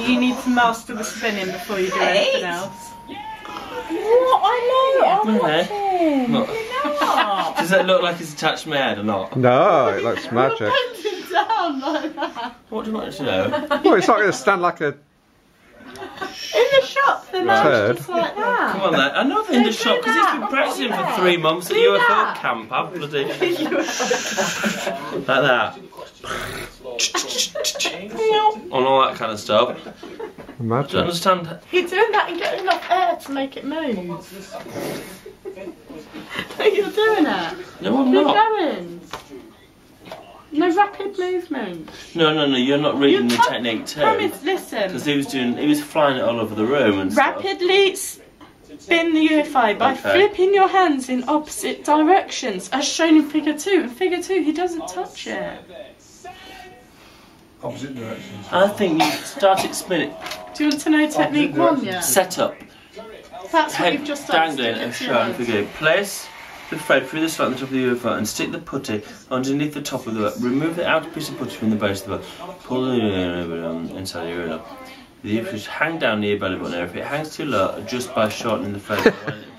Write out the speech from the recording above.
You need to master the spinning before you do anything else. What? I know. I'm watching. Look. Does it look like it's attached to my head or not? No, it looks magic. bending down like that. What do you want to know? Well, it's not going to stand like a. In the shop, they're not just like that. Come on then. I know they're in the shop because he's been practicing for three months at Do UFO that. camp. I've bloody. like that. And all that kind of stuff. Do you understand? You're doing that and getting enough air to make it move. You're doing it. No, I'm You're not. going. No rapid movement. No, no, no. You're not reading the You pro- technique too. Promise, Because listen. he was doing, he was flying it all over the room and stuff. Rapidly spin the UFO by Okay. flipping your hands in opposite directions, as shown in Figure 2. In Figure 2, he doesn't touch it. Opposite directions. I think you start it spinning. Do you want to know Technique 1 yet? Set up. That's what Head you've just done. dangling Stick it and to your shown hand. figure. Place the thread through the slot on the top of the UFO and stick the putty underneath the top of the Remove the outer piece of putty from the base of the boat. Pull the um, inside the urinal. The UFO should hang down near your belly button area. If it hangs too low, adjust by shortening the thread